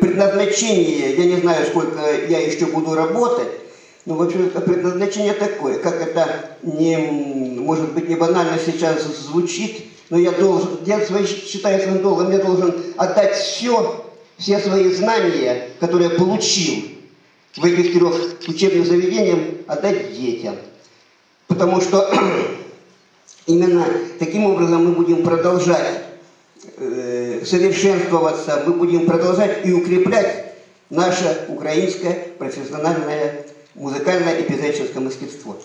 предназначение, я не знаю, сколько я еще буду работать, но, в общем, предназначение такое, как это не, может быть, не банально сейчас звучит, но я должен, я свои, считаю своим долгом, я должен отдать все, все свои знания, которые я получил в этих трех учебных заведениях, отдать детям. Потому что именно таким образом мы будем продолжать э, совершенствоваться, мы будем продолжать и укреплять наше украинское профессиональное музыкальное и певческое мастерство.